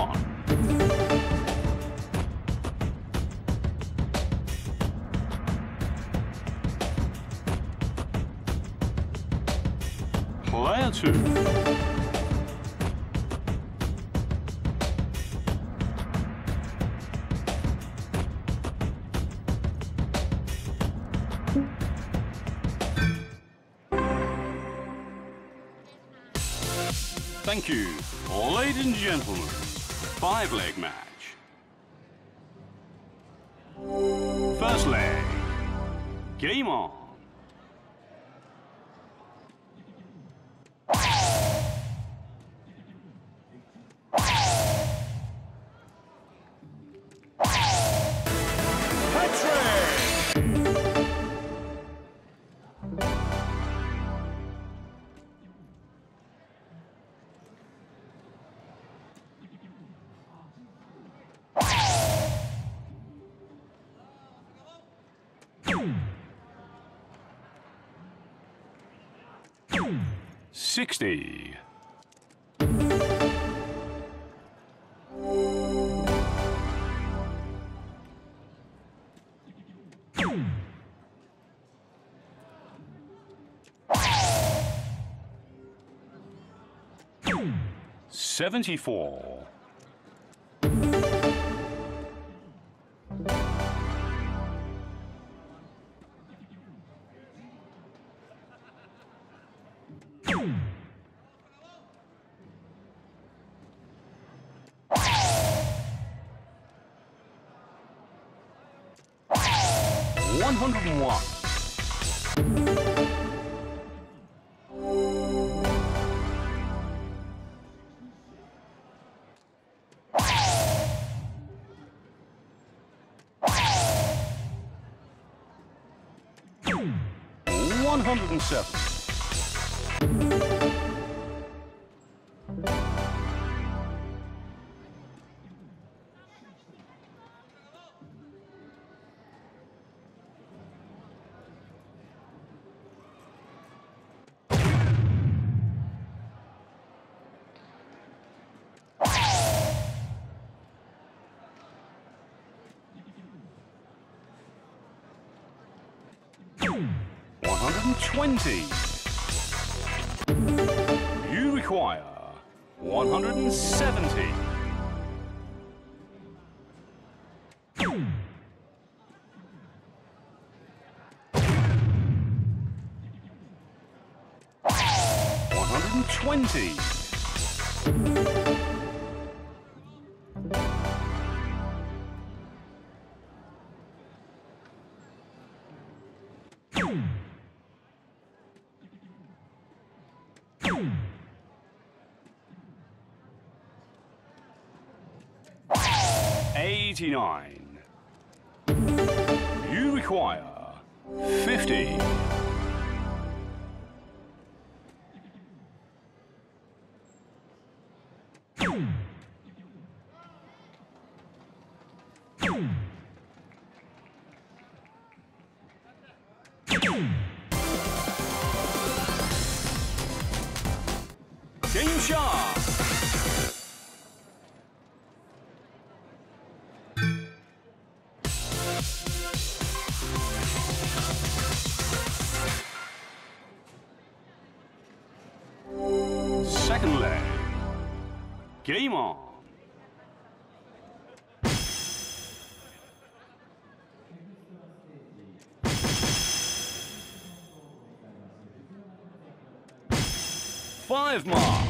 One. Player two. Thank you, ladies and gentlemen. Five leg match. First leg. Game on. 60. Seventy-four. One hundred and one. One hundred and seven. 20. You require 170. One hundred and twenty. Eighty-nine. You require fifty. Game shot. Game on. Five marks.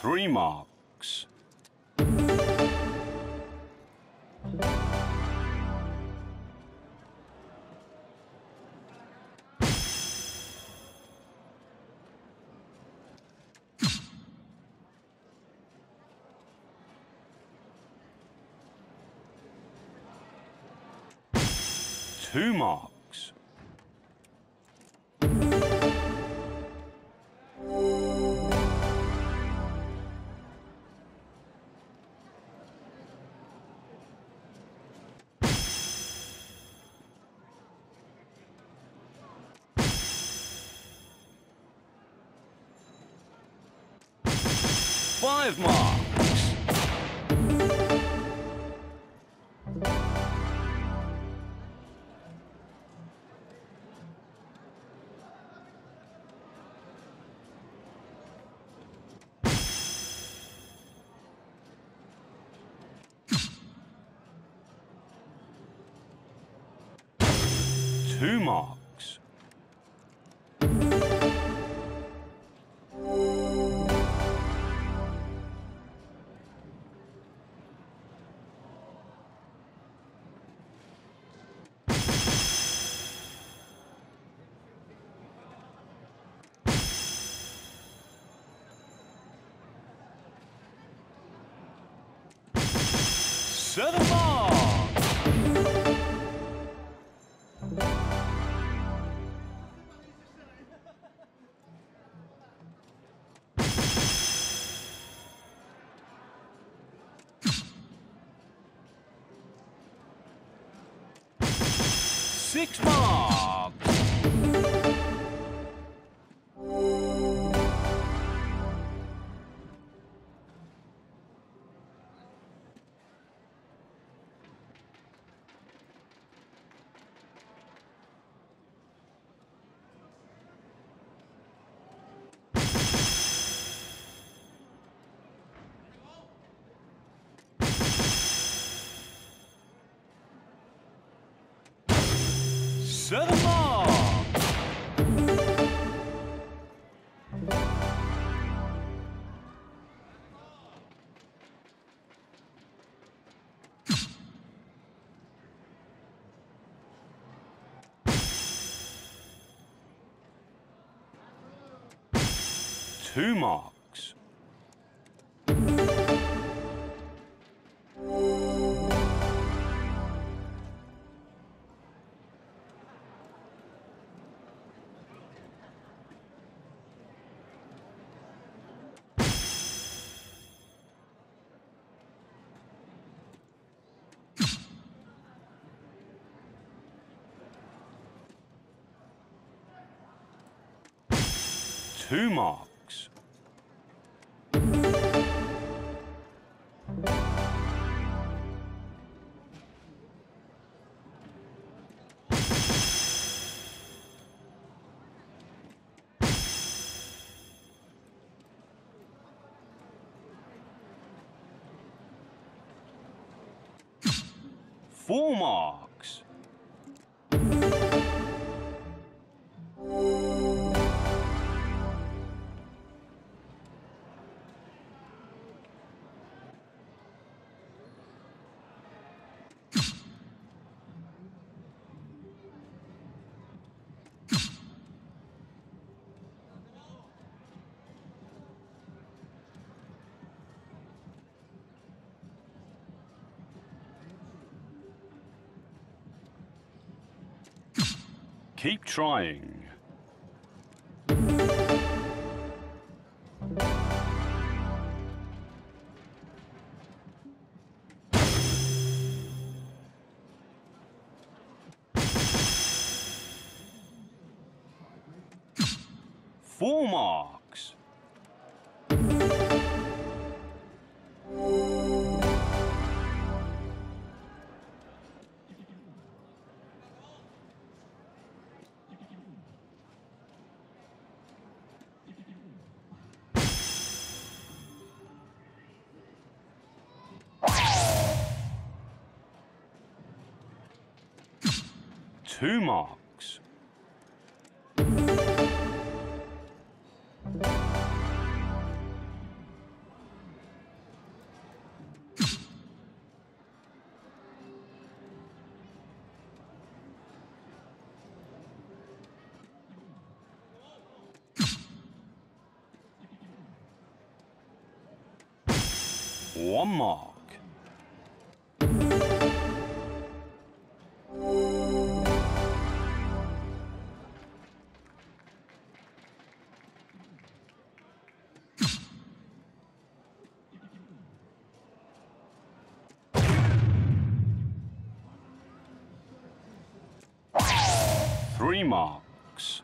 Three marks. Two marks. Five marks. Two marks. Six marks. Set the mark. Two marks. Two marks. Four marks. Keep trying. Two marks. One mark. Three marks.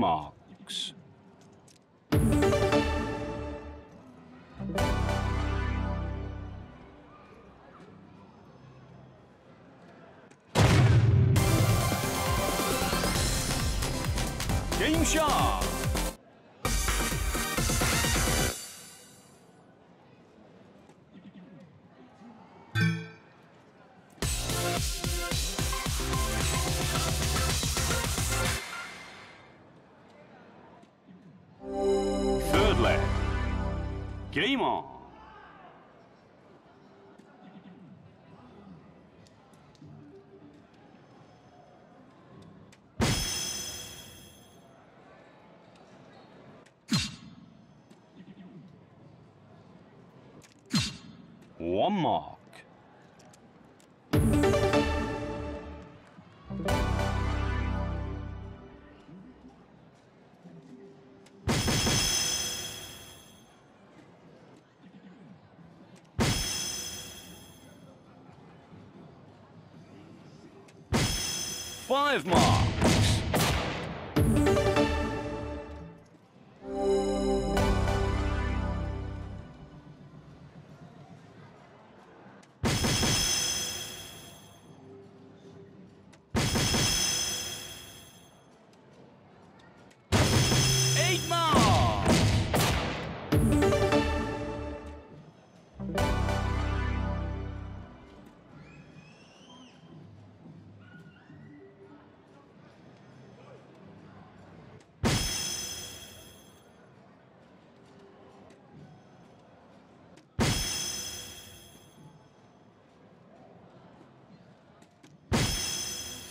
Marks. Game shot. Game on. One mark. Five marks. Eight marks.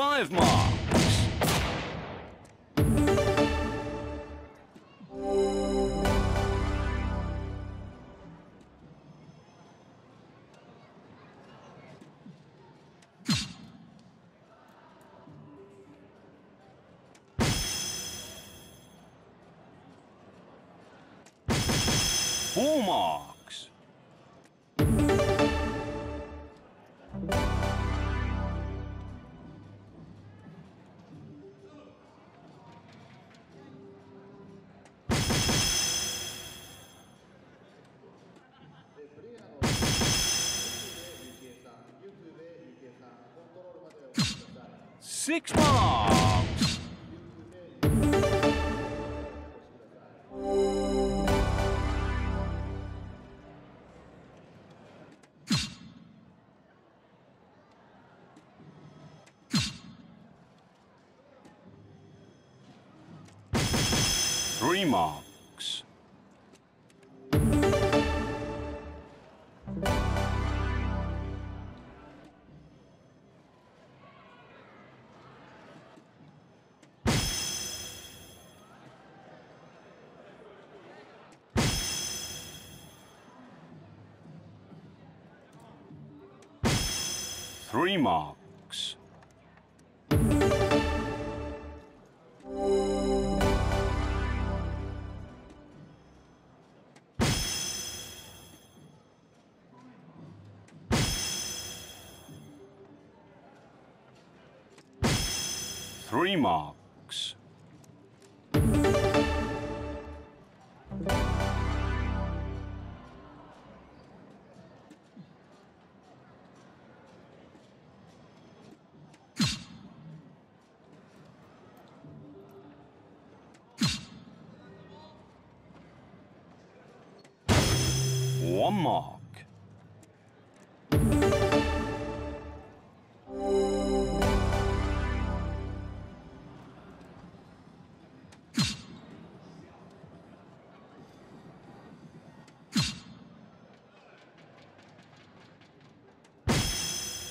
Five marks. Four marks. six marks. Three marks. Three marks. Three marks. Mark.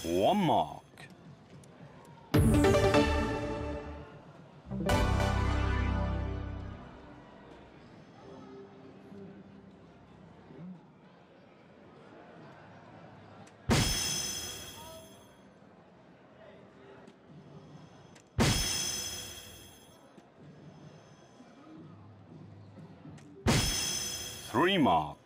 One mark. Marks.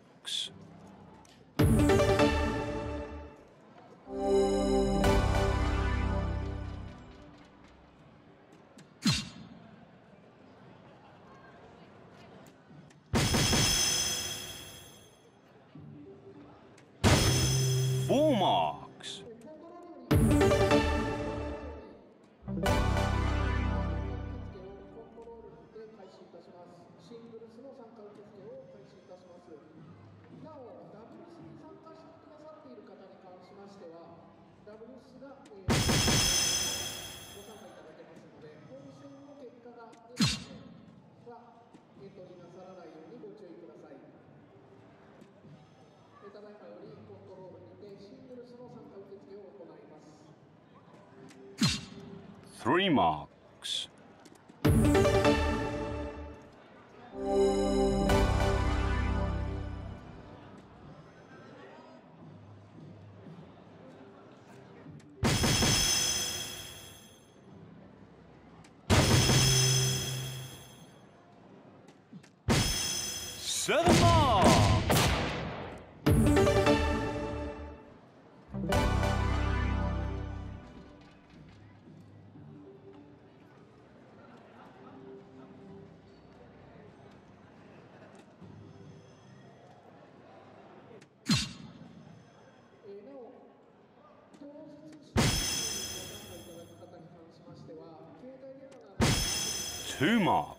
シングルスの参加受付を開始いたします。なお、ダブルスに参加してくださっている方に関しましては、ダブルスが、えーご参加いただけますので、本戦の結果が出るまではエントリーなさらないようにご注意ください。ただいまよりコントロールにてシングルスの参加受付を行います。Three mark. など Two marks.